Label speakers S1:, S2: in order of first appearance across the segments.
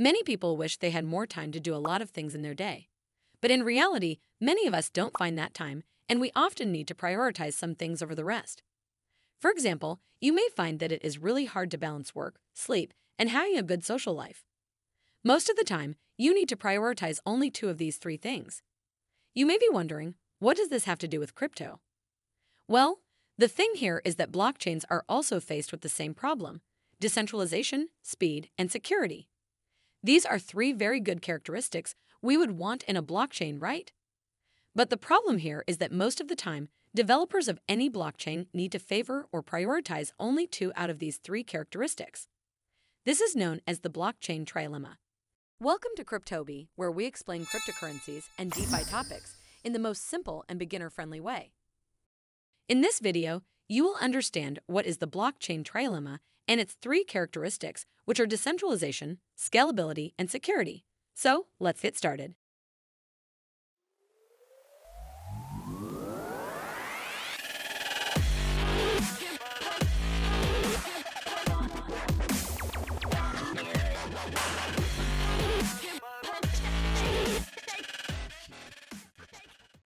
S1: Many people wish they had more time to do a lot of things in their day. But in reality, many of us don't find that time, and we often need to prioritize some things over the rest. For example, you may find that it is really hard to balance work, sleep, and having a good social life. Most of the time, you need to prioritize only two of these three things. You may be wondering, what does this have to do with crypto? Well, the thing here is that blockchains are also faced with the same problem decentralization, speed, and security. These are three very good characteristics we would want in a blockchain, right? But the problem here is that most of the time, developers of any blockchain need to favor or prioritize only two out of these three characteristics. This is known as the blockchain trilemma. Welcome to Cryptobie, where we explain cryptocurrencies and DeFi topics in the most simple and beginner friendly way. In this video, you will understand what is the blockchain trilemma and its three characteristics, which are decentralization, scalability, and security. So, let's get started.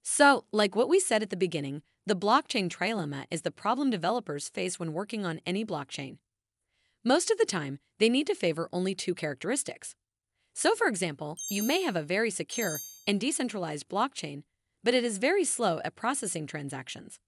S1: So, like what we said at the beginning, the blockchain trilemma is the problem developers face when working on any blockchain. Most of the time, they need to favor only two characteristics. So, for example, you may have a very secure and decentralized blockchain, but it is very slow at processing transactions.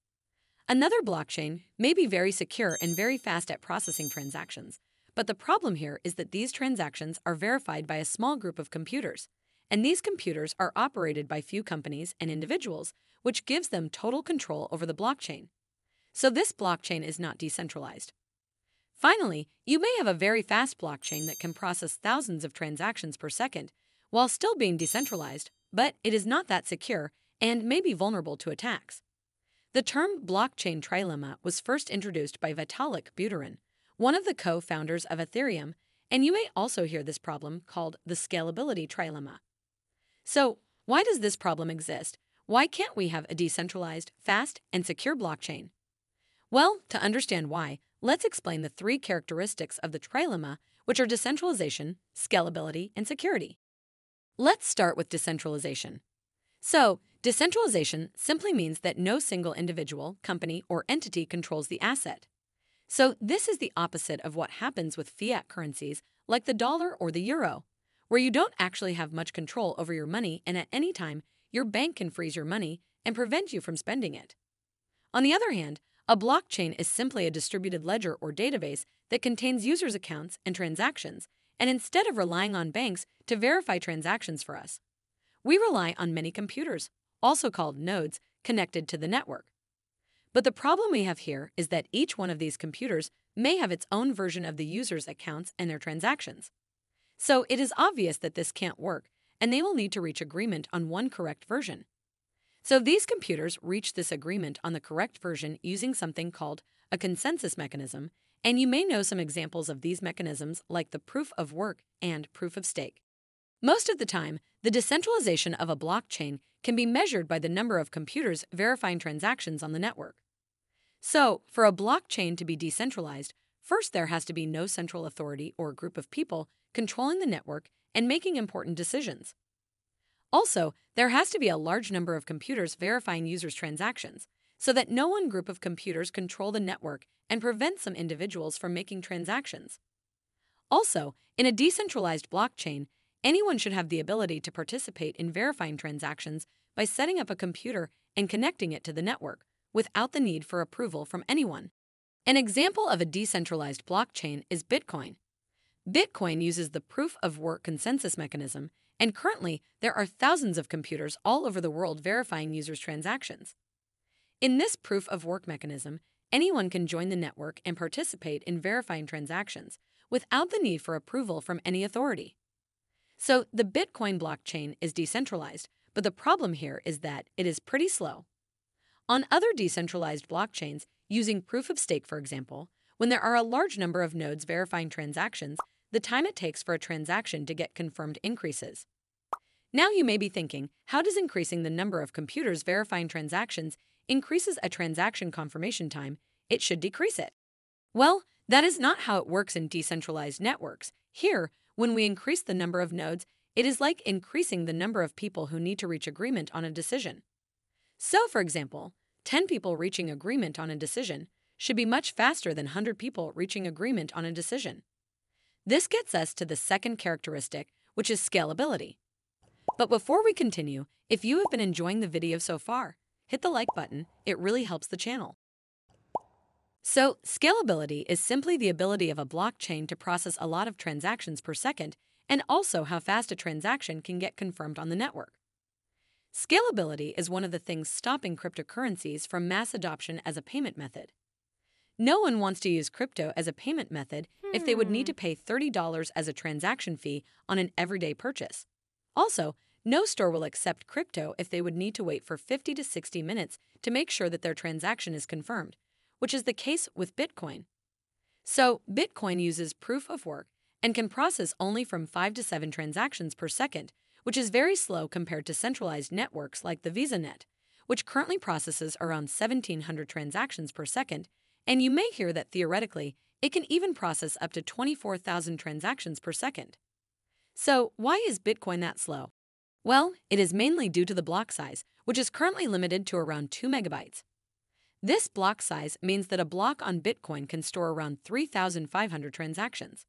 S1: Another blockchain may be very secure and very fast at processing transactions, but the problem here is that these transactions are verified by a small group of computers, and these computers are operated by few companies and individuals, which gives them total control over the blockchain. So this blockchain is not decentralized. Finally, you may have a very fast blockchain that can process thousands of transactions per second while still being decentralized, but it is not that secure and may be vulnerable to attacks. The term blockchain trilemma was first introduced by Vitalik Buterin, one of the co founders of Ethereum, and you may also hear this problem called the scalability trilemma. So, why does this problem exist? Why can't we have a decentralized, fast, and secure blockchain? Well, to understand why, let's explain the three characteristics of the trilemma, which are decentralization, scalability, and security. Let's start with decentralization. So, decentralization simply means that no single individual, company, or entity controls the asset. So, this is the opposite of what happens with fiat currencies like the dollar or the euro where you don't actually have much control over your money and at any time your bank can freeze your money and prevent you from spending it. On the other hand, a blockchain is simply a distributed ledger or database that contains users' accounts and transactions, and instead of relying on banks to verify transactions for us, we rely on many computers, also called nodes, connected to the network. But the problem we have here is that each one of these computers may have its own version of the user's accounts and their transactions. So it is obvious that this can't work, and they will need to reach agreement on one correct version. So these computers reach this agreement on the correct version using something called a consensus mechanism, and you may know some examples of these mechanisms like the proof of work and proof of stake. Most of the time, the decentralization of a blockchain can be measured by the number of computers verifying transactions on the network. So, for a blockchain to be decentralized, first there has to be no central authority or group of people controlling the network, and making important decisions. Also, there has to be a large number of computers verifying users' transactions so that no one group of computers control the network and prevent some individuals from making transactions. Also, in a decentralized blockchain, anyone should have the ability to participate in verifying transactions by setting up a computer and connecting it to the network without the need for approval from anyone. An example of a decentralized blockchain is Bitcoin, Bitcoin uses the proof of work consensus mechanism, and currently there are thousands of computers all over the world verifying users' transactions. In this proof of work mechanism, anyone can join the network and participate in verifying transactions without the need for approval from any authority. So the Bitcoin blockchain is decentralized, but the problem here is that it is pretty slow. On other decentralized blockchains, using proof of stake, for example, when there are a large number of nodes verifying transactions, the time it takes for a transaction to get confirmed increases. Now you may be thinking, how does increasing the number of computers verifying transactions increases a transaction confirmation time? It should decrease it. Well, that is not how it works in decentralized networks. Here, When we increase the number of nodes, it is like increasing the number of people who need to reach agreement on a decision. So, for example, 10 people reaching agreement on a decision should be much faster than 100 people reaching agreement on a decision. This gets us to the second characteristic, which is scalability. But before we continue, if you have been enjoying the video so far, hit the like button, it really helps the channel. So, scalability is simply the ability of a blockchain to process a lot of transactions per second and also how fast a transaction can get confirmed on the network. Scalability is one of the things stopping cryptocurrencies from mass adoption as a payment method. No one wants to use crypto as a payment method hmm. if they would need to pay $30 as a transaction fee on an everyday purchase. Also, no store will accept crypto if they would need to wait for 50 to 60 minutes to make sure that their transaction is confirmed, which is the case with Bitcoin. So, Bitcoin uses proof of work and can process only from 5 to 7 transactions per second, which is very slow compared to centralized networks like the VisaNet, which currently processes around 1,700 transactions per second, and you may hear that theoretically, it can even process up to 24,000 transactions per second. So, why is Bitcoin that slow? Well, it is mainly due to the block size, which is currently limited to around 2 megabytes. This block size means that a block on Bitcoin can store around 3,500 transactions.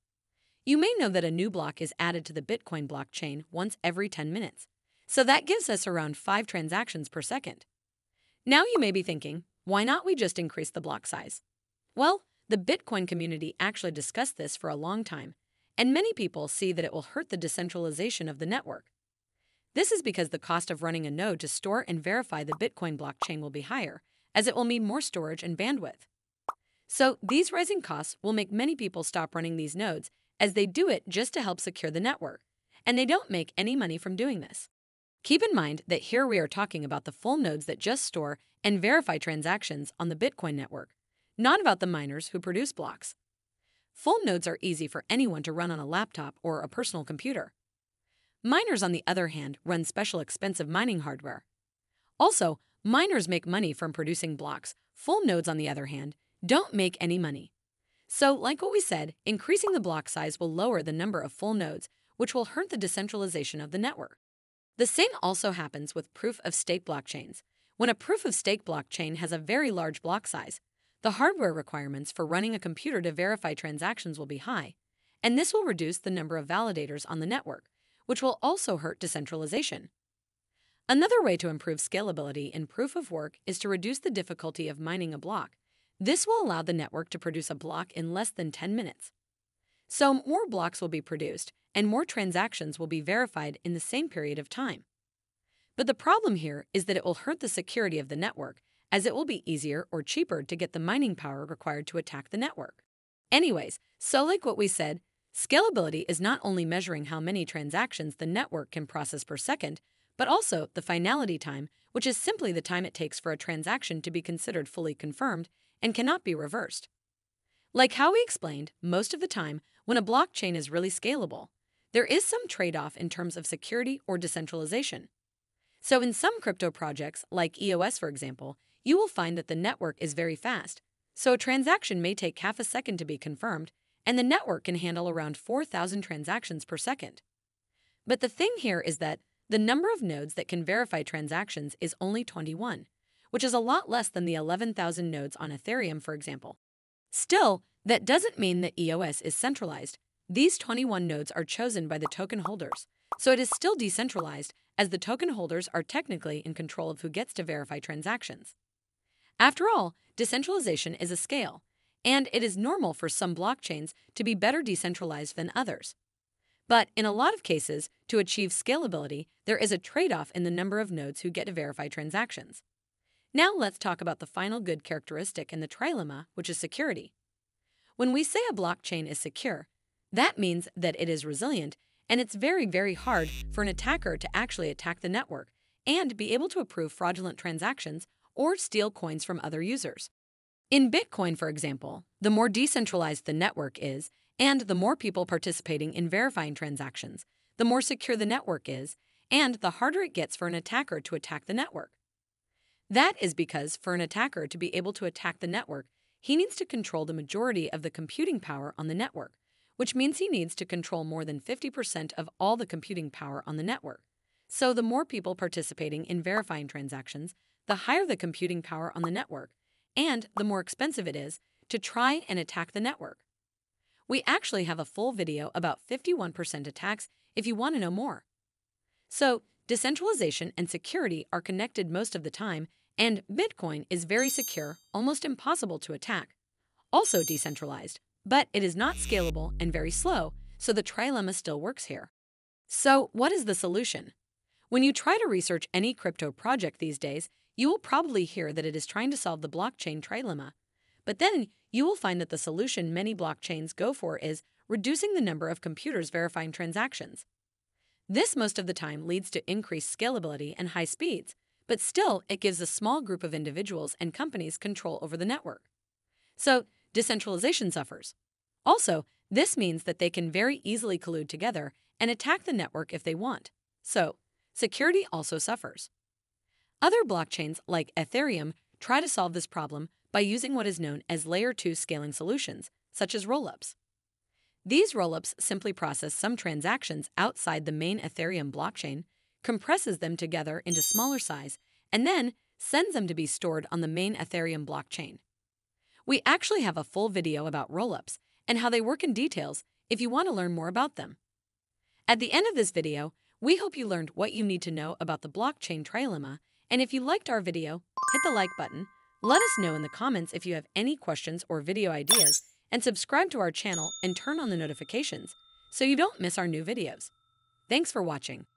S1: You may know that a new block is added to the Bitcoin blockchain once every 10 minutes, so that gives us around 5 transactions per second. Now you may be thinking, why not we just increase the block size? Well, the Bitcoin community actually discussed this for a long time, and many people see that it will hurt the decentralization of the network. This is because the cost of running a node to store and verify the Bitcoin blockchain will be higher, as it will need more storage and bandwidth. So, these rising costs will make many people stop running these nodes as they do it just to help secure the network, and they don't make any money from doing this. Keep in mind that here we are talking about the full nodes that just store and verify transactions on the Bitcoin network, not about the miners who produce blocks. Full nodes are easy for anyone to run on a laptop or a personal computer. Miners, on the other hand, run special expensive mining hardware. Also, Miners make money from producing blocks. Full nodes, on the other hand, don't make any money. So, like what we said, increasing the block size will lower the number of full nodes, which will hurt the decentralization of the network. The same also happens with proof of stake blockchains. When a proof of stake blockchain has a very large block size, the hardware requirements for running a computer to verify transactions will be high, and this will reduce the number of validators on the network, which will also hurt decentralization. Another way to improve scalability in proof of work is to reduce the difficulty of mining a block. This will allow the network to produce a block in less than 10 minutes. So, more blocks will be produced, and more transactions will be verified in the same period of time. But the problem here is that it will hurt the security of the network, as it will be easier or cheaper to get the mining power required to attack the network. Anyways, so like what we said, scalability is not only measuring how many transactions the network can process per second, but also the finality time, which is simply the time it takes for a transaction to be considered fully confirmed and cannot be reversed. Like how we explained, most of the time, when a blockchain is really scalable, there is some trade off in terms of security or decentralization. So, in some crypto projects, like EOS for example, you will find that the network is very fast, so a transaction may take half a second to be confirmed, and the network can handle around 4,000 transactions per second. But the thing here is that the number of nodes that can verify transactions is only 21, which is a lot less than the 11,000 nodes on Ethereum, for example. Still, that doesn't mean that EOS is centralized. These 21 nodes are chosen by the token holders, so it is still decentralized as the token holders are technically in control of who gets to verify transactions. After all, decentralization is a scale, and it is normal for some blockchains to be better decentralized than others. But in a lot of cases, to achieve scalability, there is a trade off in the number of nodes who get to verify transactions. Now let's talk about the final good characteristic in the trilemma, which is security. When we say a blockchain is secure, that means that it is resilient and it's very, very hard for an attacker to actually attack the network and be able to approve fraudulent transactions or steal coins from other users. In Bitcoin, for example, the more decentralized the network is, and the more people participating in verifying transactions, the more secure the network is, and the harder it gets for an attacker to attack the network. That is because for an attacker to be able to attack the network, he needs to control the majority of the computing power on the network, which means he needs to control more than 50% of all the computing power on the network. So, the more people participating in verifying transactions, the higher the computing power on the network, and the more expensive it is to try and attack the network. We actually have a full video about 51% attacks if you want to know more. So, decentralization and security are connected most of the time, and Bitcoin is very secure, almost impossible to attack. Also decentralized, but it is not scalable and very slow, so the trilemma still works here. So, what is the solution? When you try to research any crypto project these days, you will probably hear that it is trying to solve the blockchain trilemma. But then you will find that the solution many blockchains go for is reducing the number of computers verifying transactions. This most of the time leads to increased scalability and high speeds, but still it gives a small group of individuals and companies control over the network. So, decentralization suffers. Also, this means that they can very easily collude together and attack the network if they want. So, security also suffers. Other blockchains, like Ethereum, try to solve this problem by using what is known as Layer 2 scaling solutions, such as rollups. These rollups simply process some transactions outside the main Ethereum blockchain, compresses them together into smaller size, and then sends them to be stored on the main Ethereum blockchain. We actually have a full video about rollups and how they work in details if you want to learn more about them. At the end of this video, we hope you learned what you need to know about the blockchain trilemma, and if you liked our video, hit the like button, let us know in the comments if you have any questions or video ideas, and subscribe to our channel and turn on the notifications so you don't miss our new videos. Thanks for watching.